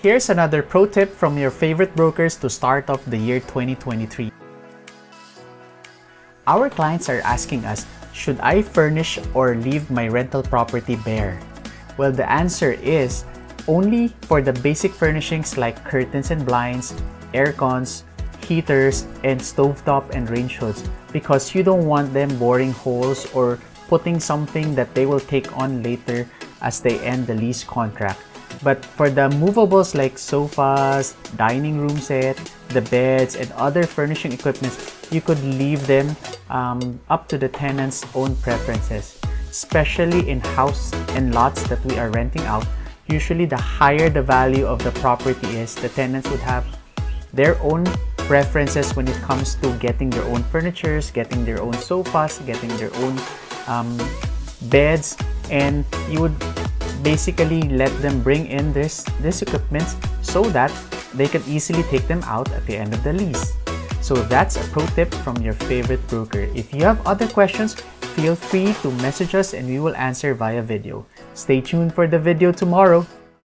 Here's another pro tip from your favorite brokers to start off the year 2023. Our clients are asking us, should I furnish or leave my rental property bare? Well, the answer is only for the basic furnishings like curtains and blinds, air cons, heaters, and stovetop and range hoods because you don't want them boring holes or putting something that they will take on later as they end the lease contract. But for the movables like sofas, dining room set, the beds, and other furnishing equipment, you could leave them um, up to the tenant's own preferences. Especially in house and lots that we are renting out, usually the higher the value of the property is, the tenants would have their own preferences when it comes to getting their own furnitures, getting their own sofas, getting their own um, beds, and you would basically let them bring in this, this equipment so that they can easily take them out at the end of the lease. So that's a pro tip from your favorite broker. If you have other questions, feel free to message us and we will answer via video. Stay tuned for the video tomorrow.